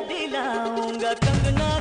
दिलाऊँगा Kangana.